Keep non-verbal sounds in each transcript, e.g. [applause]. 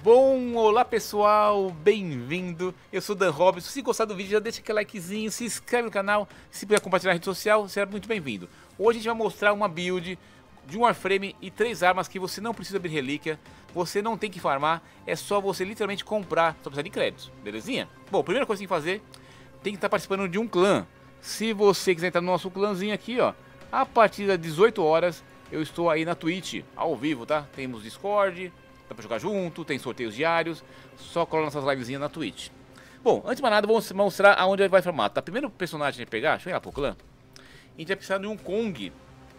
Bom, olá pessoal, bem-vindo. Eu sou Dan Robson. Se gostar do vídeo, já deixa aquele likezinho, se inscreve no canal. Se puder compartilhar na rede social, será muito bem-vindo. Hoje a gente vai mostrar uma build de um Warframe e três armas que você não precisa abrir relíquia, você não tem que farmar, é só você literalmente comprar, só precisa de créditos, belezinha? Bom, primeira coisa que tem que fazer, tem que estar participando de um clã. Se você quiser entrar no nosso clãzinho aqui, ó, a partir das 18 horas, eu estou aí na Twitch, ao vivo, tá? Temos Discord, dá pra jogar junto, tem sorteios diários, só cola nossas livezinhas na Twitch. Bom, antes de mais nada, vamos mostrar aonde vai farmar, tá? Primeiro personagem a pegar, deixa eu ir lá pro clã, a gente vai precisar de um Kong,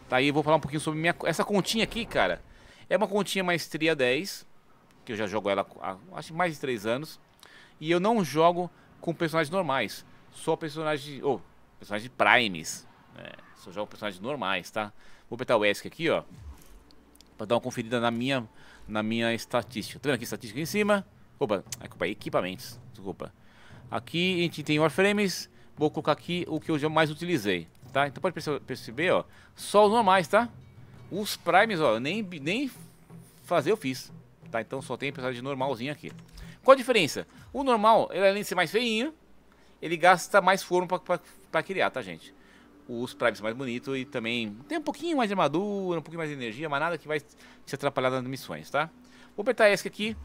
tá? aí eu vou falar um pouquinho sobre minha, essa continha aqui, cara. É uma continha maestria 10, que eu já jogo ela há acho mais de 3 anos, e eu não jogo com personagens normais, só personagens, ou, oh, personagens primes, é, só jogo personagens normais, tá? Vou apertar o ESC aqui, ó, pra dar uma conferida na minha na minha estatística. Tá vendo aqui estatística em cima? Opa, desculpa, equipamentos, desculpa. Aqui a gente tem Warframes, vou colocar aqui o que eu já mais utilizei, tá? Então pode perceber, ó, só os normais, tá? Os primes, ó, nem, nem fazer eu fiz, tá? Então só tem personagem normalzinho aqui. Qual a diferença? O normal, ele além de ser mais feinho, ele gasta mais forno para criar, tá, gente? Os primes mais bonitos e também tem um pouquinho mais de armadura, um pouquinho mais de energia, mas nada que vai te atrapalhar nas missões, tá? Vou apertar esse aqui,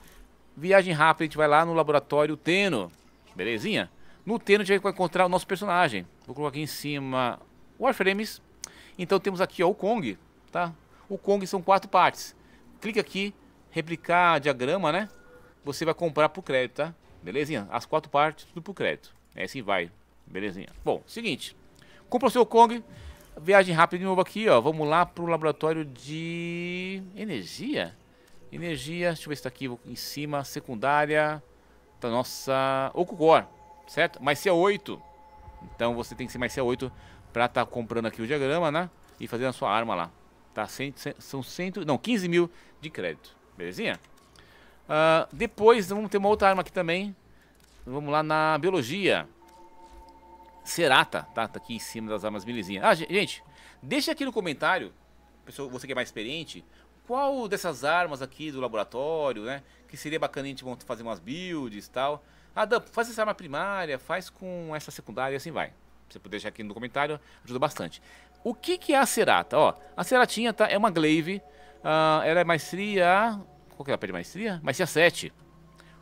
viagem rápida, a gente vai lá no laboratório Teno, belezinha? No Teno a gente vai encontrar o nosso personagem, vou colocar aqui em cima Warframes, então temos aqui ó, o Kong, tá? O Kong são quatro partes, clica aqui, replicar diagrama, né? Você vai comprar por crédito, tá? Belezinha? As quatro partes, tudo por crédito, é assim vai, belezinha? Bom, seguinte... Compra o seu Kong. Viagem rápida de novo aqui, ó. Vamos lá pro laboratório de energia. Energia, deixa eu ver se tá aqui em cima, secundária da nossa Okugor, certo? Mais C8. Então você tem que ser mais C8 para estar tá comprando aqui o diagrama, né? E fazendo a sua arma lá. Tá? São cento, não, 15 mil de crédito. Belezinha? Uh, depois vamos ter uma outra arma aqui também. Vamos lá na biologia. Serata, tá? Tá aqui em cima das armas milizinhas. Ah, gente, deixa aqui no comentário, pessoal, você que é mais experiente, qual dessas armas aqui do laboratório, né? Que seria bacana a gente fazer umas builds e tal. Ah, Dan, faz essa arma primária, faz com essa secundária e assim vai. Você puder deixar aqui no comentário, ajuda bastante. O que, que é a Serata? Ó, a Ceratinha tá, é uma glaive, uh, ela é maestria... Qual que é a de maestria? Maestria 7.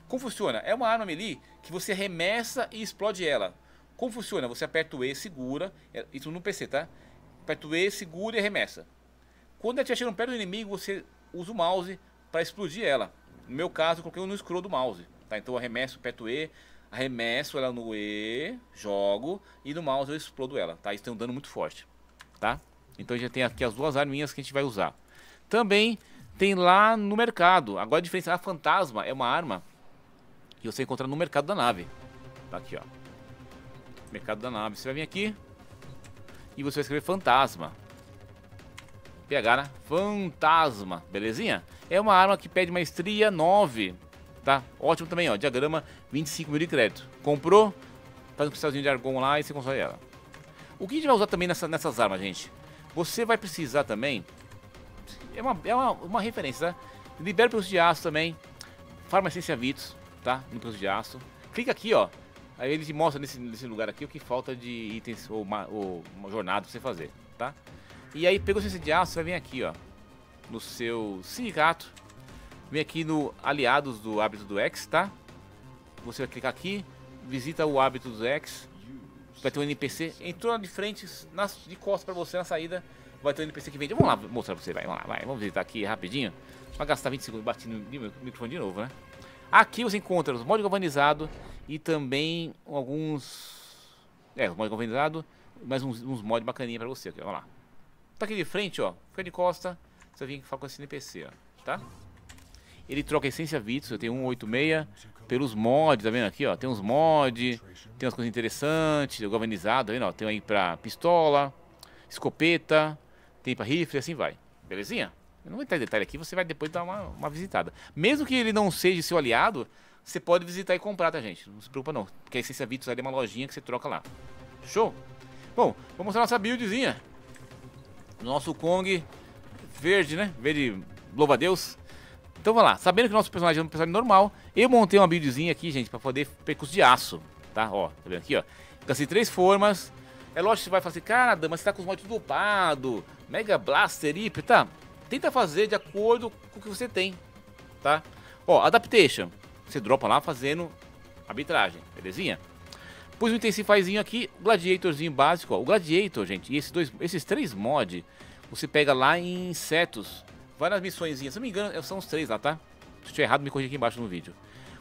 Como funciona? É uma arma melee que você arremessa e explode ela. Como funciona? Você aperta o E, segura, é, isso no PC, tá? Aperta o E, segura e arremessa. Quando ela estiver chegando perto do inimigo, você usa o mouse para explodir ela. No meu caso, eu coloquei no scroll do mouse, tá? Então eu arremesso, aperto o E, arremesso ela no E, jogo e no mouse eu explodo ela, tá? Isso tem um dano muito forte, tá? Então já tem aqui as duas arminhas que a gente vai usar. Também tem lá no mercado. Agora a diferença, a fantasma é uma arma que você encontra no mercado da nave. Tá aqui, ó. Mercado da nave. Você vai vir aqui e você vai escrever fantasma. PH, né? Fantasma, belezinha? É uma arma que pede maestria 9, tá? Ótimo também, ó. Diagrama 25 mil de crédito. Comprou, faz um cristalzinho de argon lá e você constrói ela. O que a gente vai usar também nessa, nessas armas, gente? Você vai precisar também... É uma, é uma, uma referência, tá? Libera pelos de aço também. Farmacência Vitos, tá? No pelos de aço. Clica aqui, ó. Aí ele te mostra nesse, nesse lugar aqui o que falta de itens ou uma, ou jornada pra você fazer, tá? E aí pegou esse de aço, você vai vir aqui, ó, no seu sindicato, vem aqui no aliados do hábito do X, tá? Você vai clicar aqui, visita o hábito do X, vai ter um NPC, entrou de frente, nas, de costas pra você na saída, vai ter um NPC que vende. Vamos lá mostrar pra você, vai, vamos lá, vai, vamos visitar aqui rapidinho, vai gastar 20 segundos batendo no microfone de novo, né? Aqui você encontra os modos galvanizados e também alguns... É, os modos galvanizados, mais uns, uns mods bacaninha pra você. Aqui, vamos lá. Tá aqui de frente, ó. Fica de costa, você vem falar com esse NPC, ó. Tá? Ele troca a essência Vitus, eu tenho 186 pelos mods, tá vendo aqui, ó? Tem uns mods, tem umas coisas interessantes, galvanizado, tá vendo? Ó? Tem aí pra pistola, escopeta, tem pra rifle, assim vai. Belezinha? Eu não vou entrar em detalhe aqui, você vai depois dar uma, uma visitada. Mesmo que ele não seja seu aliado, você pode visitar e comprar, tá, gente? Não se preocupa não, porque a Essência Vitus é uma lojinha que você troca lá. Show? Bom, vamos mostrar nossa buildzinha. Nosso Kong verde, né? Verde, louva a Deus. Então vamos lá, sabendo que nosso personagem é um personagem normal, eu montei uma buildzinha aqui, gente, para poder percurso de aço, tá? Ó, tá vendo aqui, ó. Cansei três formas. É lógico que você vai falar assim, cara, mas você tá com os mods dupado, Mega Blaster, Hyper, tá? Tenta fazer de acordo com o que você tem, tá? Ó, Adaptation, você dropa lá fazendo arbitragem, belezinha? Pus um Intensifyzinho aqui, Gladiatorzinho básico, ó. O Gladiator, gente, e esses, dois, esses três mods, você pega lá em insetos, várias missõezinhas, se não me engano, são os três lá, tá? Se estiver errado, me corrija aqui embaixo no vídeo.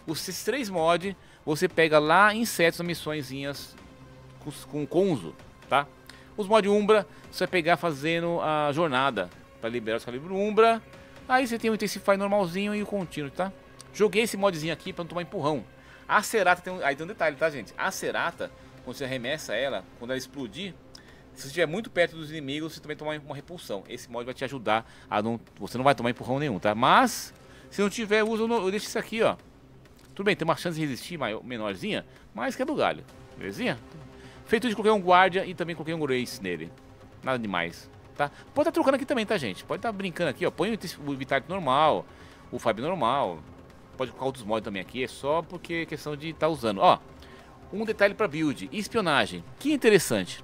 Os esses três mods, você pega lá em insetos, missõezinhas com, com Conzo, tá? Os mods Umbra, você vai pegar fazendo a jornada para liberar os calibros Umbra. Aí você tem o Intensify normalzinho e o contínuo, tá? Joguei esse modzinho aqui para não tomar empurrão. A Cerata tem um, aí tem um detalhe, tá, gente? A Cerata, quando você arremessa ela, quando ela explodir, se você estiver muito perto dos inimigos, você também toma uma repulsão. Esse mod vai te ajudar a não... Você não vai tomar empurrão nenhum, tá? Mas, se não tiver, usa, eu deixo isso aqui, ó. Tudo bem, tem uma chance de resistir maior, menorzinha, mas que é do galho. Belezinha? Feito de coloquei um guardia e também coloquei um grace nele. Nada demais, tá? Pode estar tá trocando aqui também, tá, gente? Pode estar tá brincando aqui, ó. Põe o Vitality normal, o Fab normal. Pode colocar outros mods também aqui, é só porque é questão de estar tá usando. Ó, um detalhe para build, espionagem. Que interessante.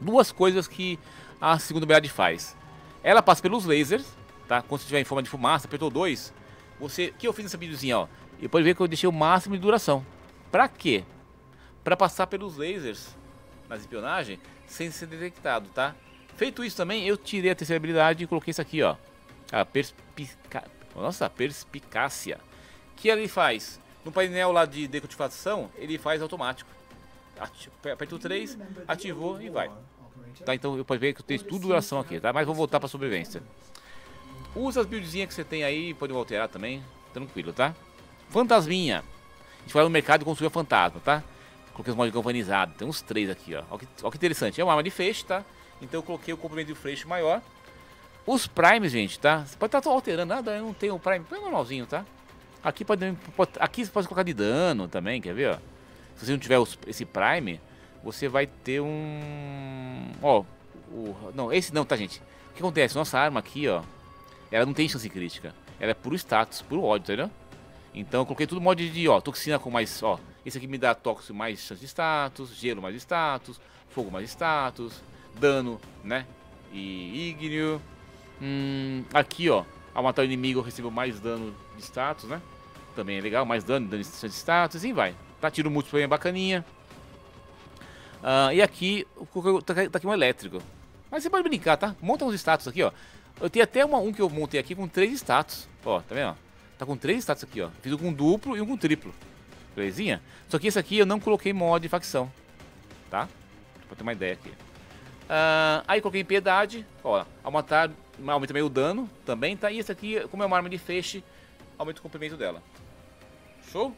Duas coisas que a segunda habilidade faz. Ela passa pelos lasers, tá? Quando você estiver em forma de fumaça, apertou dois, você... O que eu fiz nessa buildzinha, ó? E pode ver que eu deixei o máximo de duração. Pra quê? Pra passar pelos lasers nas espionagem sem ser detectado, tá? Feito isso também, eu tirei a terceira habilidade e coloquei isso aqui, ó. A perspica... Nossa, perspicácia. Que ele faz? No painel lá de decodificação, ele faz automático. Aperta o 3, ativou e vai. Tá, então eu posso ver que eu tenho tudo duração aqui, tá? Mas vou voltar pra sobrevivência. Usa as buildzinhas que você tem aí, pode alterar também, tranquilo, tá? Fantasminha. A gente vai no mercado e construiu fantasma, tá? Coloquei os modos galvanizados. Tem uns três aqui, ó. Olha que, que interessante. É uma arma de feixe, tá? Então eu coloquei o comprimento de feixe maior. Os primes, gente, tá? Você pode estar tá alterando nada, eu não tenho o prime. Põe normalzinho, tá? Aqui pode, pode, aqui você pode colocar de dano também, quer ver, ó? Se você não tiver os, esse prime, você vai ter um... Ó, o, não, esse não, tá, gente? O que acontece? Nossa arma aqui, ó, ela não tem chance crítica. Ela é puro status, puro ódio, entendeu? Então eu coloquei tudo mod de, ó, toxina com mais, ó, esse aqui me dá tóxico mais chance de status, gelo mais status, fogo mais status, dano, né? E ígneo. Hum, aqui, ó, ao matar o inimigo eu recebo mais dano de status, né? Também é legal, mais dano, dano de status, e assim vai. Tá, tiro múltiplo é bacaninha. Uh, e aqui, tá, tá aqui um elétrico. Mas você pode brincar, tá? Monta uns status aqui, ó. Eu tenho até uma, um que eu montei aqui com três status. Ó, tá vendo? Tá com três status aqui, ó. Fiz um com duplo e um com triplo. Belezinha? Só que esse aqui eu não coloquei mod de facção. Tá? Pra ter uma ideia aqui. Uh, aí coloquei piedade. Ó, aumentar, aumenta também o dano também, tá? E esse aqui, como é uma arma de feixe, aumenta o comprimento dela. Show?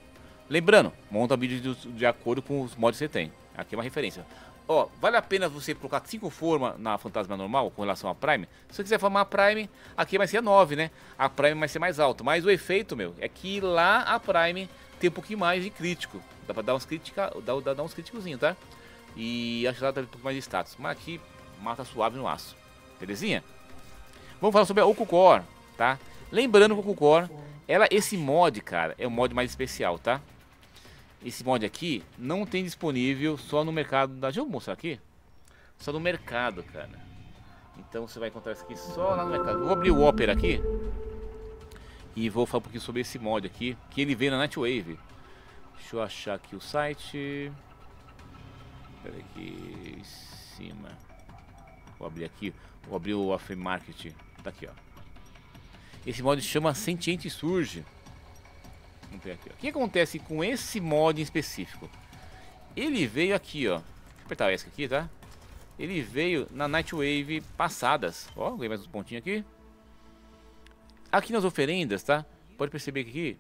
Lembrando, monta vídeo de, de acordo com os mods que você tem. Aqui é uma referência. Ó, vale a pena você colocar 5 formas na fantasma normal com relação a Prime? Se você quiser formar a Prime, aqui vai ser a 9, né? A Prime vai ser mais alta. Mas o efeito, meu, é que lá a Prime tem um pouquinho mais de crítico. Dá pra dar uns crítica, dá, dá, dá uns críticozinhos, tá? E acho que ela tá um pouco mais de status. Mas aqui mata suave no aço. Belezinha? Vamos falar sobre a Okucore, tá? Lembrando que o Okucore, ela, esse mod, cara, é o mod mais especial, tá? esse mod aqui não tem disponível só no mercado da... Deixa eu mostrar aqui. Só no mercado, cara. Então você vai encontrar isso aqui só lá no mercado. Vou abrir o Opera aqui. E vou falar um pouquinho sobre esse mod aqui. Que ele veio na Nightwave. Deixa eu achar aqui o site. Pera aqui em cima. Vou abrir aqui. Vou abrir o Aftermarket. Tá aqui, ó. Esse mod chama Sentiente Surge. Vamos ver aqui, ó. O que acontece com esse mod em específico? Ele veio aqui, ó. Vou apertar o ESC aqui, tá? Ele veio na Nightwave passadas. Ó, ganhei mais uns pontinhos aqui. Aqui nas oferendas, tá? Pode perceber que aqui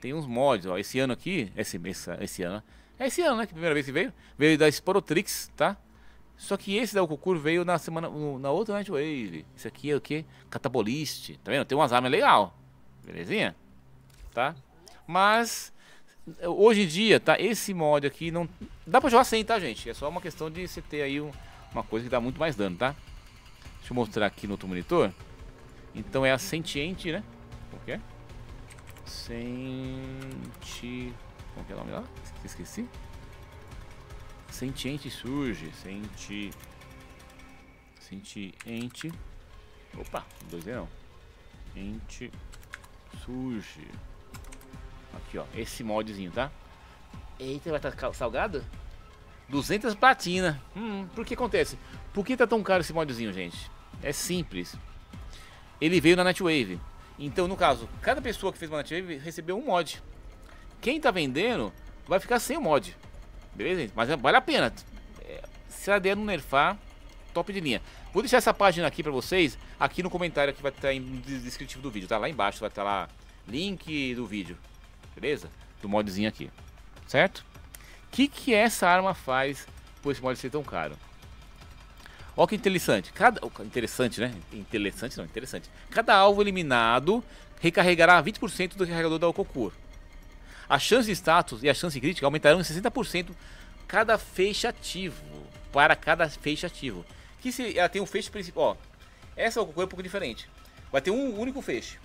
tem uns mods, ó. Esse ano aqui, esse, esse, esse ano, é esse ano, né? Que primeira vez que veio. Veio da Sporotrix, tá? Só que esse da Okukur veio na semana, na outra Nightwave. Esse aqui é o que? Catabolist. Tá vendo? Tem umas armas legal. Belezinha? Tá? Mas hoje em dia, tá? Esse mod aqui não dá para jogar sem, tá, gente? É só uma questão de você ter aí um, uma coisa que dá muito mais dano, tá? Deixa eu mostrar aqui no outro monitor. Então é a sentiente, né? que é? Senti... Como que é o nome lá? Esqueci. Sentiente surge. Senti... Sentiente... Opa, dois não. Ente surge. Aqui, ó. Esse modzinho, tá? Eita, vai estar tá salgado? 200 platina. Hum, por que acontece? Por que tá tão caro esse modzinho, gente? É simples. Ele veio na Nightwave. Então, no caso, cada pessoa que fez uma Nightwave recebeu um mod. Quem tá vendendo vai ficar sem o mod. Beleza? Mas vale a pena. É, se a der não nerfar, top de linha. Vou deixar essa página aqui pra vocês, aqui no comentário que vai estar no descritivo do vídeo, tá? Lá embaixo vai estar lá link do vídeo, beleza? Do modzinho aqui, certo? O que, que essa arma faz por esse mod ser tão caro? Olha que interessante. Cada, interessante, né? Interessante não, interessante. Cada alvo eliminado recarregará 20% do carregador da Okokuro. A chance de status e a chance crítica aumentarão em 60% cada feixe ativo. Para cada feixe ativo. Que se ela tem um feixe principal. Ó, essa Okokuro é um pouco diferente. Vai ter um único feixe.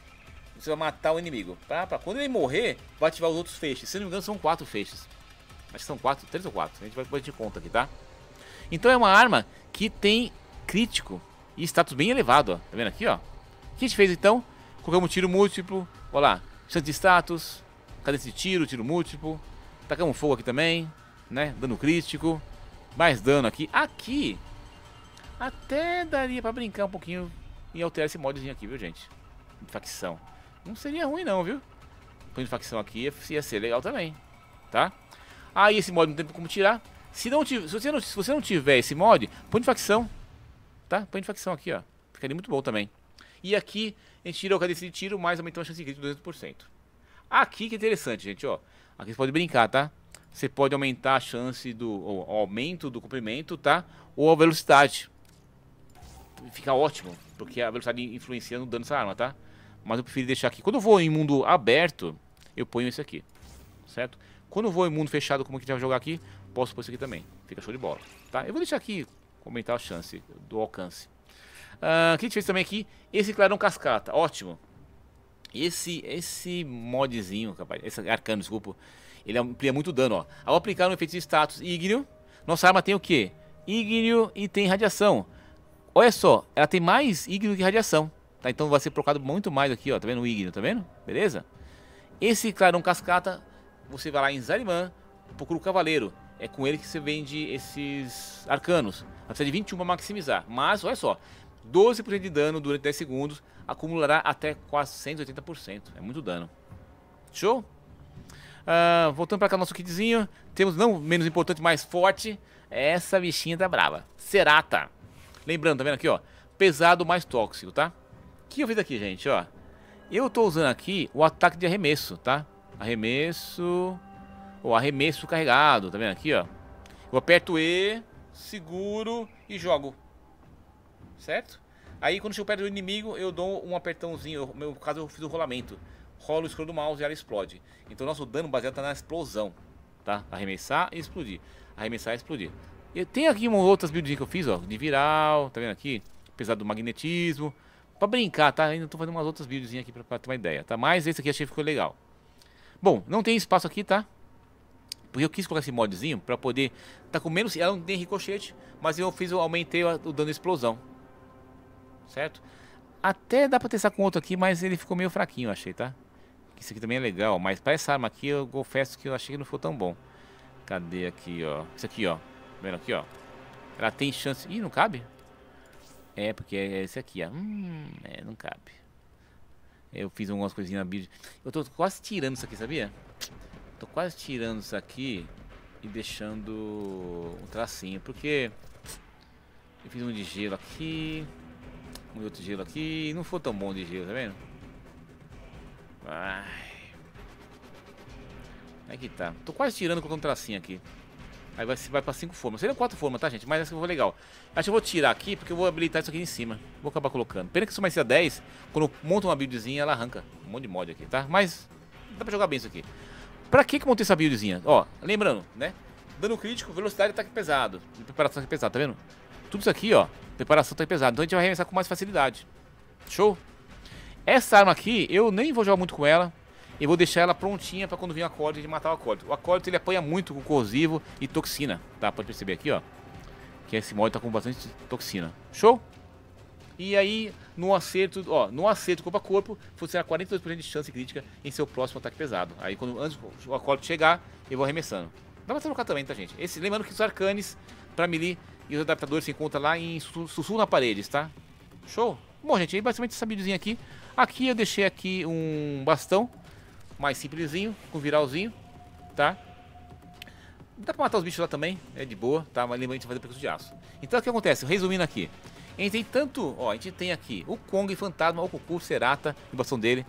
Você vai matar o inimigo. Pra, pra quando ele morrer, vai ativar os outros feixes. Se não me engano, são quatro feixes. Acho que são quatro, três ou quatro. A gente vai pôr de conta aqui, tá? Então é uma arma que tem crítico e status bem elevado, ó. Tá vendo aqui, ó? O que a gente fez então? Colocamos tiro múltiplo. Olha lá. Chance de status. Cadência de tiro, tiro múltiplo. Tacamos fogo aqui também, né? Dano crítico. Mais dano aqui. Aqui, até daria pra brincar um pouquinho e alterar esse modzinho aqui, viu, gente? De facção. Não seria ruim não, viu? Põe de facção aqui ia ser legal também, tá? Aí esse mod não tem como tirar. Se, não, se, você não, se você não tiver esse mod, põe de facção. Tá? Põe de facção aqui, ó. Ficaria muito bom também. E aqui a gente tira o cadência de tiro, mais aumentou a chance de crítico de 200%. Aqui que é interessante, gente, ó. Aqui você pode brincar, tá? Você pode aumentar a chance do o aumento do comprimento, tá? Ou a velocidade. Fica ótimo, porque a velocidade influencia no dano dessa arma, tá? Mas eu prefiro deixar aqui. Quando eu vou em mundo aberto, eu ponho esse aqui, certo? Quando eu vou em mundo fechado, como que a gente vai jogar aqui, posso pôr isso aqui também. Fica show de bola, tá? Eu vou deixar aqui, aumentar a chance do alcance. Uh, o que a gente fez também aqui? Esse clarão cascata, ótimo. Esse, esse modzinho, esse arcano, desculpa, ele amplia muito dano, ó. Ao aplicar um efeito de status ígneo, nossa arma tem o quê? Ígneo e tem radiação. Olha só, ela tem mais ígneo que radiação, tá? Então vai ser procurado muito mais aqui, ó, tá vendo o ígneo, tá vendo? Beleza? Esse clarão cascata você vai lá em Zariman, procura o Cavaleiro. É com ele que você vende esses arcanos. Vai precisar de 21 para maximizar. Mas, olha só, 12% de dano durante 10 segundos acumulará até 480%. É muito dano. Show? Uh, voltando para cá nosso kitzinho, temos não menos importante, mais forte, essa bichinha tá brava. Cerata. Lembrando, tá vendo aqui, ó, pesado mais tóxico, tá? O que eu fiz aqui, gente, ó? Eu tô usando aqui o ataque de arremesso, tá? Arremesso. Ou arremesso carregado, tá vendo aqui, ó? Eu aperto E, seguro e jogo. Certo? Aí quando chego perto do inimigo, eu dou um apertãozinho. No meu caso, eu fiz o rolamento. Rolo o escuro do mouse e ela explode. Então nosso dano baseado tá na explosão. Tá? Arremessar e explodir. Arremessar e explodir. E tem aqui umas outras builds que eu fiz, ó. De viral, tá vendo aqui? Apesar do magnetismo. Pra brincar, tá? Ainda tô fazendo umas outras builds aqui pra, pra ter uma ideia, tá? Mas esse aqui achei que ficou legal. Bom, não tem espaço aqui, tá? Porque eu quis colocar esse modzinho pra poder... Tá com menos... Ela não tem ricochete, mas eu fiz, eu aumentei o dano de explosão. Certo? Até dá pra testar com outro aqui, mas ele ficou meio fraquinho, eu achei, tá? Isso aqui também é legal, mas pra essa arma aqui eu confesso que eu achei que não foi tão bom. Cadê aqui, ó? Isso aqui, ó. Tá vendo aqui, ó? Ela tem chance... Ih, não cabe? É, porque é esse aqui, ó. Hum, é, não cabe. Eu fiz algumas coisinhas na build. Eu tô quase tirando isso aqui, sabia? Tô quase tirando isso aqui e deixando um tracinho, porque eu fiz um de gelo aqui, um outro gelo aqui, não foi tão bom de gelo, tá vendo? Ai. Aí que tá. Tô quase tirando com um tracinho aqui. Aí vai, vai pra 5 formas. Seria 4 formas, tá, gente? Mas essa foi legal. Acho que eu vou tirar aqui, porque eu vou habilitar isso aqui em cima. Vou acabar colocando. Pena que isso mais 10, quando eu monto uma buildzinha, ela arranca um monte de mod aqui, tá? Mas dá pra jogar bem isso aqui. Pra que que montei essa buildzinha? Ó, lembrando, né? Dano crítico, velocidade ataque pesado. Preparação ataque pesado, tá vendo? Tudo isso aqui, ó. Preparação ataque pesado. Então a gente vai arremessar com mais facilidade. Show? Essa arma aqui, eu nem vou jogar muito com ela. Eu vou deixar ela prontinha pra quando vir o acólito de matar o acólito. O acólito ele apanha muito com corrosivo e toxina, tá? Pode perceber aqui, ó. Que esse mod tá com bastante toxina. Show? E aí, no acerto, ó, no acerto corpo a corpo, você terá 42% de chance crítica em seu próximo ataque pesado. Aí, quando antes o acólito chegar, eu vou arremessando. Dá pra trocar também, tá, gente? Esse, lembrando que os arcanes pra melee e os adaptadores se encontram lá em Sussurro na Paredes, tá? Show? Bom, gente, aí basicamente essa videozinha aqui. Aqui eu deixei aqui um bastão mais simplesinho, com viralzinho, tá? Dá pra matar os bichos lá também, é de boa, tá? Mas lembrando de fazer percurso de aço. Então o que acontece? Resumindo aqui. A gente tem tanto, ó, a gente tem aqui o Kong, Fantasma, o Cucu, Serata, o bastão dele.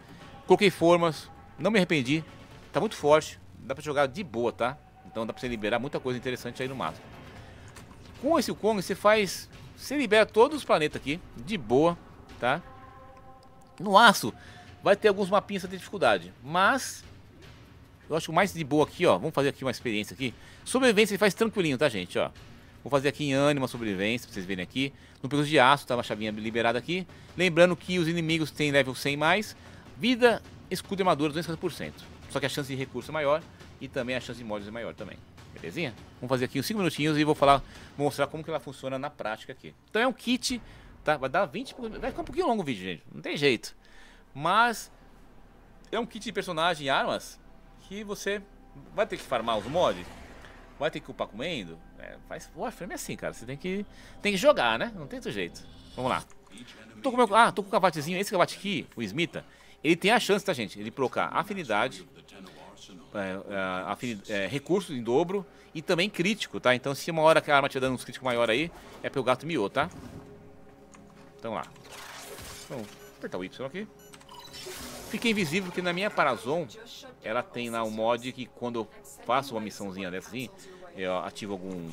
Coloquei formas, não me arrependi, tá muito forte, dá pra jogar de boa, tá? Então dá pra você liberar muita coisa interessante aí no mato. Com esse Kong você faz, você libera todos os planetas aqui, de boa, tá? No aço, vai ter alguns mapinhas de dificuldade, mas eu acho mais de boa aqui, ó, vamos fazer aqui uma experiência aqui. Sobrevivência ele faz tranquilinho, tá, gente, ó. Vou fazer aqui em ânimo sobrevivência, pra vocês verem aqui. No percurso de aço, tá uma chavinha liberada aqui. Lembrando que os inimigos têm level 100 mais. Vida, escudo e armadura 250%. Só que a chance de recurso é maior e também a chance de mods é maior também. Belezinha? Vamos fazer aqui uns 5 minutinhos e vou falar, mostrar como que ela funciona na prática aqui. Então é um kit, tá? Vai dar 20, vai ficar um pouquinho longo o vídeo, gente. Não tem jeito. Mas é um kit de personagem e armas que você vai ter que farmar os mods vai ter que upar comendo. É, faz Warframe é assim, cara. Você tem que, tem que jogar, né? Não tem outro jeito. Vamos lá. Tô com meu, ah, tô com o cavatezinho. Esse cavate aqui, o Smita, ele tem a chance, tá, gente? Ele procar afinidade, é, é, é, recursos em dobro e também crítico, tá? Então, se uma hora que a arma te dando uns críticos maior aí, é pelo gato miô, tá? Então lá. Vamos apertar o Y aqui. Fica invisível porque na minha Parazon, ela tem lá um mod que quando eu faço uma missãozinha dessa assim, eu ativo algum,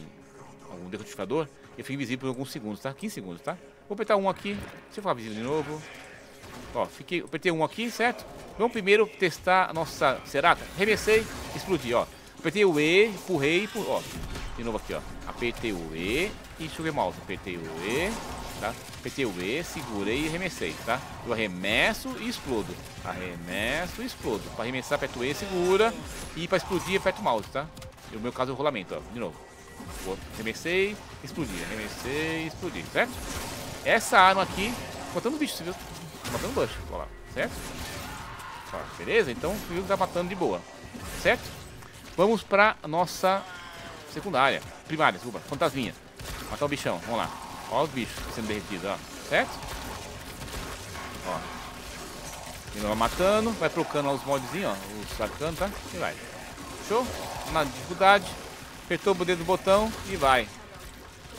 algum decodificador, eu fico invisível por alguns segundos, tá? 15 segundos, tá? Vou apertar um aqui, se eu ficar visível de novo. Ó, fiquei, apertei um aqui, certo? Vamos primeiro testar a nossa Serata. Remessei, explodi, ó. Apertei o E, empurrei, ó. De novo aqui, ó. Apertei o E e ver o mouse. Apertei o E, tá? Apertei o E, segurei e arremessei, tá? Eu arremesso e explodo. Arremesso e explodo. Para arremessar, aperto o E, segura. E para explodir, aperto o mouse, tá? E no meu caso, o rolamento, ó. De novo. Arremessei, explodi. Arremessei, explodi, certo? Essa arma aqui, matando bicho, você viu? Matando bush, lá, certo? Ó, beleza? Então, viu que tá matando de boa, certo? Vamos pra nossa secundária, primária, desculpa, fantasminha. Matar o bichão, vamos lá. Olha os bichos sendo derretidos, ó. Certo? Ó. Ele vai matando, vai trocando os modzinhos, ó. Os arcanos, tá? E vai. Show? Na dificuldade. Apertou o dedo do botão e vai.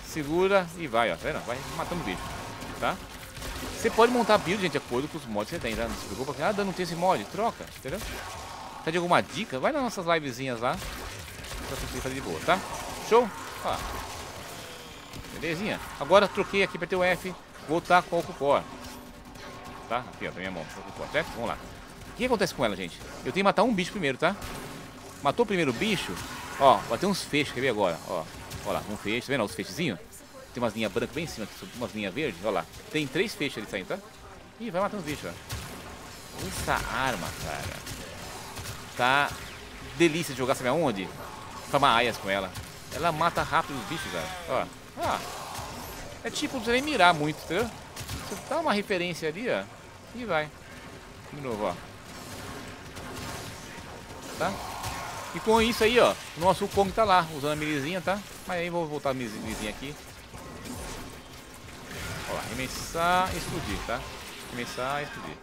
Segura e vai, ó. Tá vendo? Vai matando o bicho. Tá? Você pode montar build, gente, de acordo com os mods que você tem, tá? Não se preocupa. Ah, não tem esse mod. Troca, entendeu? Tá de alguma dica? Vai nas nossas livezinhas lá. Pra conseguir fazer de boa, tá? Show? Ó. Belezinha? Agora troquei aqui, apertei o F, voltar com o Core. Tá? Aqui, ó, tá minha mão, Core, certo? Vamos lá. O que acontece com ela, gente? Eu tenho que matar um bicho primeiro, tá? Matou o primeiro bicho, ó, vai ter uns feixes, quer ver agora? Ó, ó lá, um feixe, tá vendo os feixezinhos? Tem umas linhas brancas bem em cima, umas linhas verdes, ó lá. Tem três feixes ali saindo, tá? Ih, vai matando os bichos, ó. Essa arma, cara, tá delícia de jogar, sabe aonde? Farmar aias com ela. Ela mata rápido os bichos, cara. Ó. É tipo, não precisa nem mirar muito, entendeu? Você dá uma referência ali, ó, e vai. De novo, ó. Tá? E com isso aí, ó, o nosso Kong tá lá, usando a milizinha, tá? Mas aí vou voltar a milizinha aqui. Ó lá, arremessar e explodir, tá? Arremessar e explodir.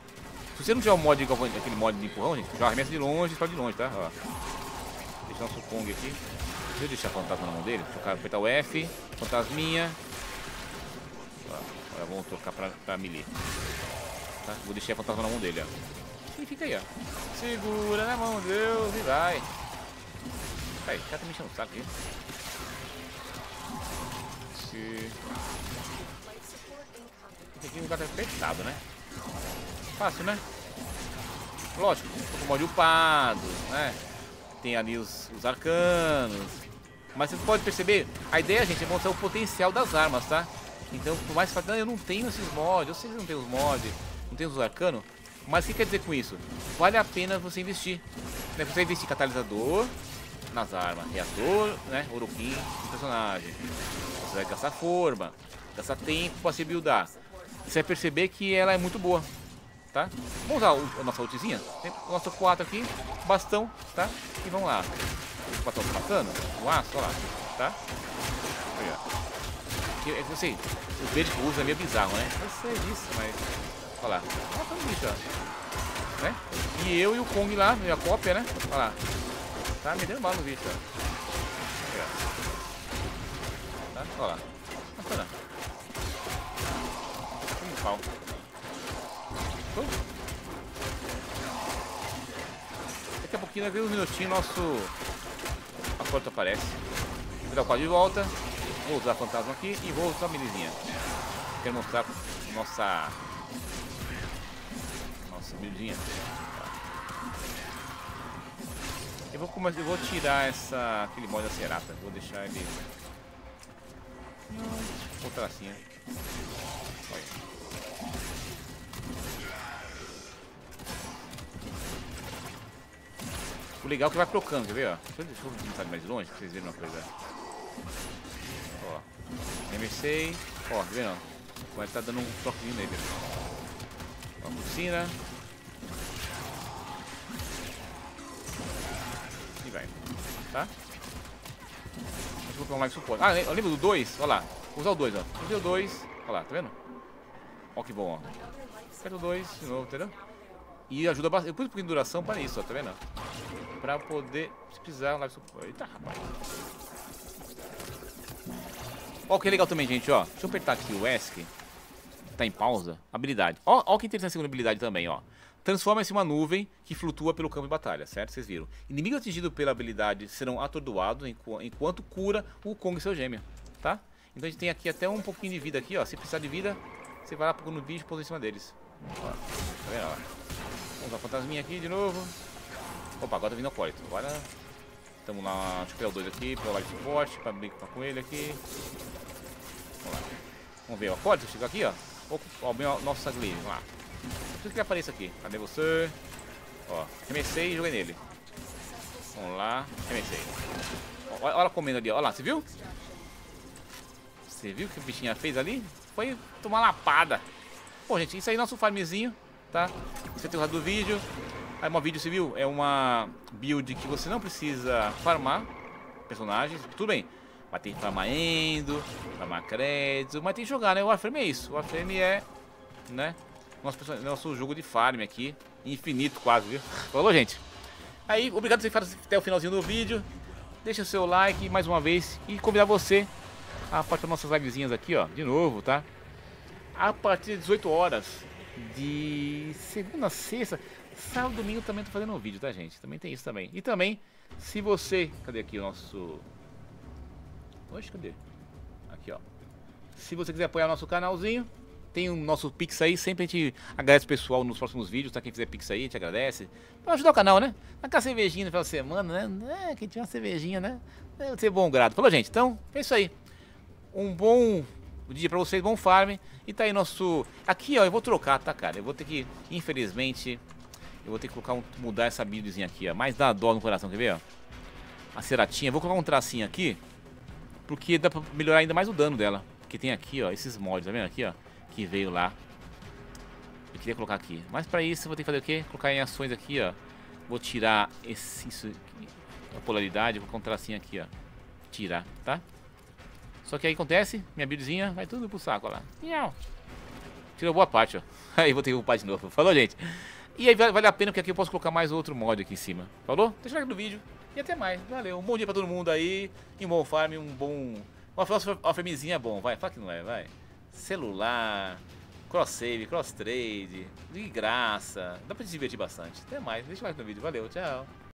Se você não tiver o mod, aquele mod de empurrão, gente, já arremessa de longe e explode de longe, tá? Ó. Deixa o nosso Kong aqui. Deixa eu deixar fantasma na mão dele. Trocar, apertar o F. Fantasminha. Agora vamos trocar pra, pra melee. Tá? Vou deixar a fantasma na mão dele, ó. E fica aí, ó. Segura na mão, Deus, e vai. Aí, o cara tá me enchendo o saco aqui. Esse... aqui o lugar tá apertado, né? Fácil, né? Lógico, o mod upado, né? Tem ali os, os arcanos, mas você pode perceber, a ideia, gente, é mostrar o potencial das armas, tá? Então, por mais que eu não tenho esses mods, eu sei que não tem os mods, não tem os arcanos. Mas o que quer dizer com isso? Vale a pena você investir. Né? Você investir catalisador nas armas, reator, né? Oroquim personagem. Você vai gastar forma, gastar tempo para se buildar. Você vai perceber que ela é muito boa. Tá? Vamos usar a nossa ultizinha? O nosso 4 aqui, bastão, tá? E vamos lá. O bastão tá matando? O aço, olha lá, tá? Olha. Eu sei, o verde que usa é meio bizarro, né? Eu sei disso, mas Olha lá. Olha o bicho. Né? E eu e o Kong lá, minha cópia, né? Olha lá. Tá me dando mal no bicho, ó. Tá? Olha lá. Um. Uh. Daqui a pouquinho, daqui uns minutinhos, nosso... A porta aparece. Vou dar o quadro de volta. Vou usar fantasma aqui e vou usar a milizinha. Quero mostrar nossa subidinha. Eu vou, começar, eu vou tirar essa, aquele mod da Cerata. Vou deixar ele... Outra assim? Olha. Legal é que vai trocando, quer ver? Ó? Deixa eu, deixa botar mais longe pra vocês verem uma coisa. Ó. Remessei. Ó, tá vendo? Vai tá dando um toquinho nele. Ó, bucina. tá? Deixa eu colocar um live suporte. Ah, eu lembro do 2, olha lá. Vou usar o 2, ó. Usei o 2, olha lá, tá vendo? Ó que bom, ó. Aperta o 2 de novo, entendeu? E ajuda bastante. Eu pus um pouquinho de duração para isso, ó, tá vendo? Pra poder, se precisar, live suporte. Eita, rapaz. Ó, que legal também, gente, ó. Deixa eu apertar aqui o ESC. Tá em pausa. Habilidade. Ó, ó que interessante a segunda habilidade também, ó transforma-se em uma nuvem que flutua pelo campo de batalha, certo? Vocês viram. Inimigos atingidos pela habilidade serão atordoados enquanto cura o Kong e seu gêmeo, tá? Então a gente tem aqui até um pouquinho de vida aqui, ó. Se precisar de vida, você vai lá no bicho e pousa em cima deles. Ó, tá vendo? Ó. Vamos a fantasminha aqui de novo. Opa, agora tá vindo o acólito. Agora estamos lá, deixa eu pegar o 2 aqui, pegar o life suporte, pra brincar com ele aqui. Vamos lá. Vamos ver o acólito, chegar aqui, ó. Opa, ó, o nosso sangue vamos lá. Preciso que apareça aqui. Cadê você? Ó, remessei e joguei nele. Vamos lá, remessei. Olha, olha comendo ali, olha lá, você viu? Você viu o que a bichinha fez ali? Foi tomar lapada. Bom, gente, isso aí é nosso farmzinho, tá? Você tem o do vídeo. Aí uma vídeo, viu? É uma build que você não precisa farmar personagens. Tudo bem. Vai ter que farmar endo, farmar crédito, mas tem que jogar, né? O Warframe é isso. O Warframe é, né? nosso, nosso jogo de farm aqui. Infinito quase, viu? Falou, gente? Aí, obrigado por você até o finalzinho do vídeo. Deixa o seu like mais uma vez e convidar você a partir das nossas livezinhas aqui, ó, de novo, tá? A partir de 18 horas de segunda a sexta, sábado domingo também tô fazendo um vídeo, tá, gente? Também tem isso também. E também, se você... Cadê aqui o nosso... Oxe, cadê? Aqui, ó. Se você quiser apoiar o nosso canalzinho, tem o nosso Pix aí, sempre a gente agradece o pessoal nos próximos vídeos, tá? Quem fizer Pix aí, a gente agradece. Pra ajudar o canal, né? Aquela cervejinha no final de semana, né? É, quem tiver uma cervejinha, né? Deve ser bom grado. Falou, gente? Então, é isso aí. Um bom dia pra vocês, bom farm. E tá aí nosso... Aqui, ó, eu vou trocar, tá, cara? Eu vou ter que, infelizmente, eu vou ter que colocar um... mudar essa buildzinha aqui, ó. Mais dá dó no coração, quer ver, ó? A ceratinha. Vou colocar um tracinho aqui, porque dá pra melhorar ainda mais o dano dela. Porque tem aqui, ó, esses mods, tá vendo aqui, ó? que veio lá. Eu queria colocar aqui. Mas para isso eu vou ter que fazer o quê? Colocar em ações aqui, ó. Vou tirar esse, isso aqui, a polaridade, vou colocar um tracinho aqui, ó. Tirar, tá? Só que aí acontece, minha buildzinha vai tudo pro saco, ó lá. Tirou boa parte, ó. [laughs] Aí vou ter que upar de novo. Falou, gente? E aí vale a pena porque aqui eu posso colocar mais outro mod aqui em cima. Falou? Deixa o like no vídeo. E até mais. Valeu. Um bom dia pra todo mundo aí. E um bom farm, um bom... Uma, farmzinha é bom, vai. Fala que não é, vai celular, cross save, cross trade, de graça. Dá pra se divertir bastante. Até mais. Deixa o like no vídeo. Valeu, tchau.